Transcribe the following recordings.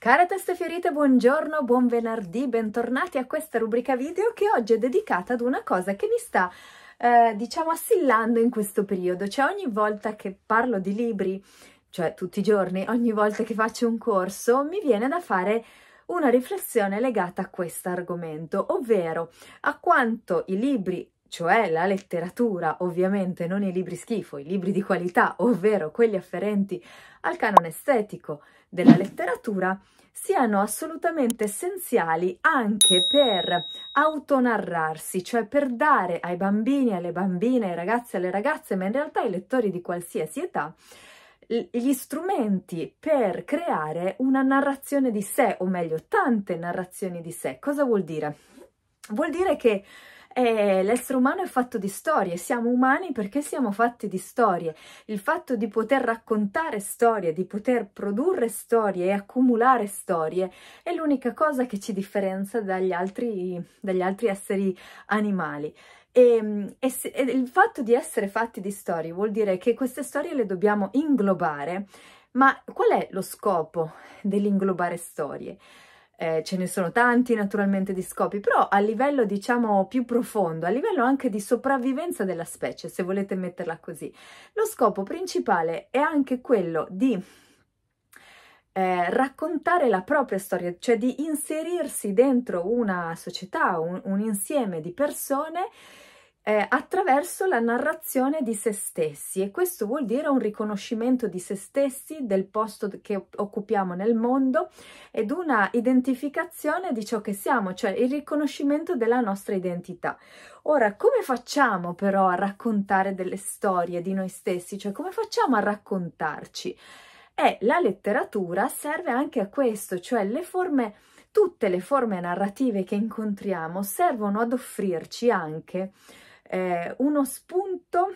Care teste fiorite, buongiorno, buon venerdì, bentornati a questa rubrica video che oggi è dedicata ad una cosa che mi sta, eh, diciamo, assillando in questo periodo. Cioè ogni volta che parlo di libri, cioè tutti i giorni, ogni volta che faccio un corso, mi viene da fare una riflessione legata a questo argomento, ovvero a quanto i libri cioè la letteratura, ovviamente non i libri schifo, i libri di qualità, ovvero quelli afferenti al canone estetico della letteratura, siano assolutamente essenziali anche per autonarrarsi, cioè per dare ai bambini, alle bambine, ai ragazzi, alle ragazze, ma in realtà ai lettori di qualsiasi età, gli strumenti per creare una narrazione di sé, o meglio, tante narrazioni di sé. Cosa vuol dire? Vuol dire che eh, l'essere umano è fatto di storie, siamo umani perché siamo fatti di storie. Il fatto di poter raccontare storie, di poter produrre storie e accumulare storie è l'unica cosa che ci differenzia dagli altri, dagli altri esseri animali. E, e, se, e il fatto di essere fatti di storie vuol dire che queste storie le dobbiamo inglobare, ma qual è lo scopo dell'inglobare storie? Eh, ce ne sono tanti naturalmente di scopi, però a livello diciamo più profondo, a livello anche di sopravvivenza della specie, se volete metterla così, lo scopo principale è anche quello di eh, raccontare la propria storia, cioè di inserirsi dentro una società, un, un insieme di persone eh, attraverso la narrazione di se stessi e questo vuol dire un riconoscimento di se stessi, del posto che occupiamo nel mondo ed una identificazione di ciò che siamo, cioè il riconoscimento della nostra identità. Ora, come facciamo però a raccontare delle storie di noi stessi? Cioè, come facciamo a raccontarci? E la letteratura serve anche a questo, cioè le forme tutte le forme narrative che incontriamo servono ad offrirci anche eh, uno spunto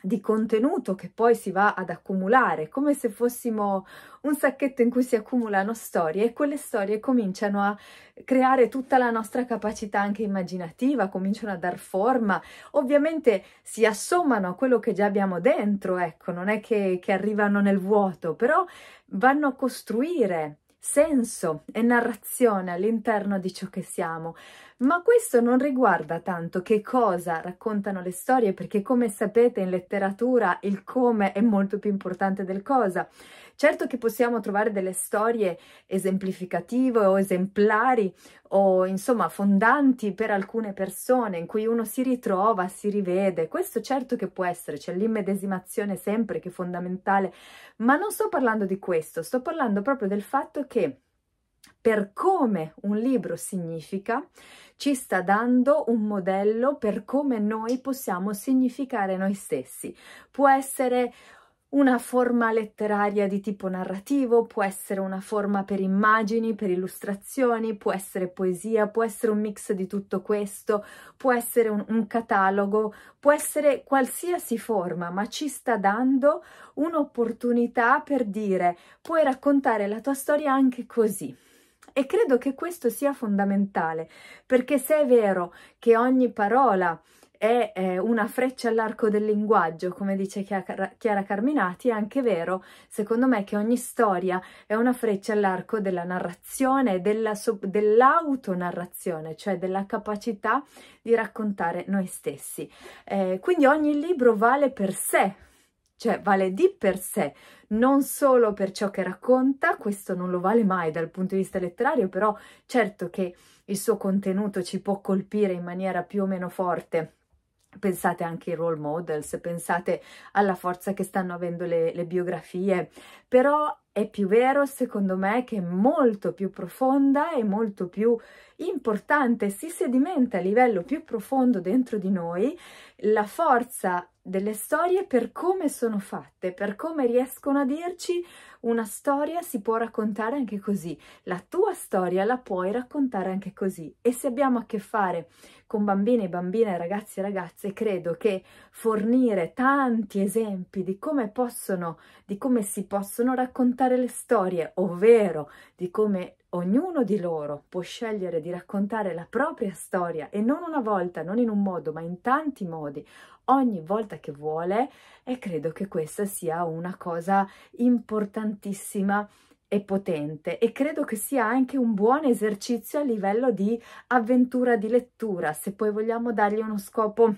di contenuto che poi si va ad accumulare, come se fossimo un sacchetto in cui si accumulano storie e quelle storie cominciano a creare tutta la nostra capacità anche immaginativa, cominciano a dar forma, ovviamente si assommano a quello che già abbiamo dentro, ecco, non è che, che arrivano nel vuoto, però vanno a costruire senso e narrazione all'interno di ciò che siamo. Ma questo non riguarda tanto che cosa raccontano le storie, perché come sapete in letteratura il come è molto più importante del cosa. Certo che possiamo trovare delle storie esemplificative o esemplari o insomma fondanti per alcune persone in cui uno si ritrova, si rivede. Questo certo che può essere, c'è l'immedesimazione sempre che è fondamentale, ma non sto parlando di questo, sto parlando proprio del fatto che per come un libro significa, ci sta dando un modello per come noi possiamo significare noi stessi. Può essere una forma letteraria di tipo narrativo, può essere una forma per immagini, per illustrazioni, può essere poesia, può essere un mix di tutto questo, può essere un, un catalogo, può essere qualsiasi forma, ma ci sta dando un'opportunità per dire puoi raccontare la tua storia anche così. E credo che questo sia fondamentale, perché se è vero che ogni parola è eh, una freccia all'arco del linguaggio, come dice Chiara Carminati, è anche vero, secondo me, che ogni storia è una freccia all'arco della narrazione, della, dell'autonarrazione, cioè della capacità di raccontare noi stessi. Eh, quindi ogni libro vale per sé, cioè vale di per sé, non solo per ciò che racconta, questo non lo vale mai dal punto di vista letterario, però certo che il suo contenuto ci può colpire in maniera più o meno forte Pensate anche ai role models, pensate alla forza che stanno avendo le, le, biografie, però è più vero secondo me che è molto più profonda e molto più importante, si sedimenta a livello più profondo dentro di noi la forza delle storie per come sono fatte, per come riescono a dirci una storia si può raccontare anche così, la tua storia la puoi raccontare anche così. E se abbiamo a che fare con bambini, bambine, ragazzi e ragazze, credo che fornire tanti esempi di come possono, di come si possono raccontare le storie, ovvero di come ognuno di loro può scegliere di raccontare la propria storia e non una volta, non in un modo, ma in tanti modi, ogni volta che vuole e credo che questa sia una cosa importantissima è potente e credo che sia anche un buon esercizio a livello di avventura di lettura, se poi vogliamo dargli uno scopo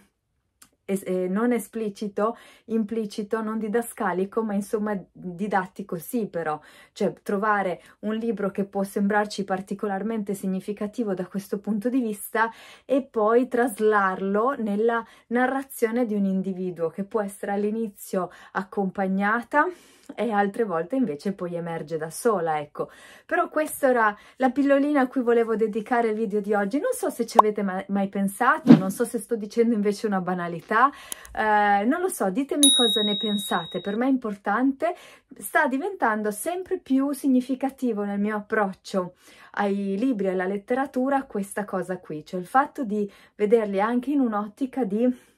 eh, non esplicito, implicito, non didascalico, ma insomma didattico sì però, cioè trovare un libro che può sembrarci particolarmente significativo da questo punto di vista e poi traslarlo nella narrazione di un individuo che può essere all'inizio accompagnata e altre volte invece poi emerge da sola, ecco. Però questa era la pillolina a cui volevo dedicare il video di oggi. Non so se ci avete mai pensato, non so se sto dicendo invece una banalità, eh, non lo so, ditemi cosa ne pensate. Per me è importante, sta diventando sempre più significativo nel mio approccio ai libri e alla letteratura questa cosa qui, cioè il fatto di vederli anche in un'ottica di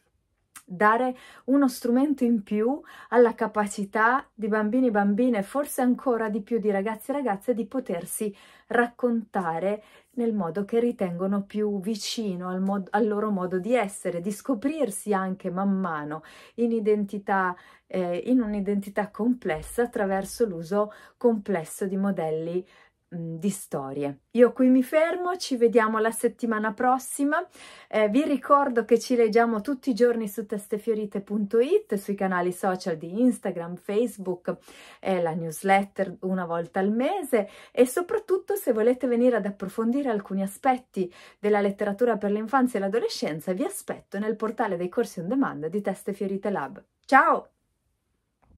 dare uno strumento in più alla capacità di bambini e bambine, forse ancora di più di ragazzi e ragazze, di potersi raccontare nel modo che ritengono più vicino al, mod al loro modo di essere, di scoprirsi anche man mano in identità eh, in un'identità complessa attraverso l'uso complesso di modelli di storie. Io qui mi fermo, ci vediamo la settimana prossima. Eh, vi ricordo che ci leggiamo tutti i giorni su testefiorite.it, sui canali social di Instagram, Facebook, eh, la newsletter una volta al mese e soprattutto se volete venire ad approfondire alcuni aspetti della letteratura per l'infanzia e l'adolescenza vi aspetto nel portale dei corsi on demand di Teste Fiorite Lab. Ciao!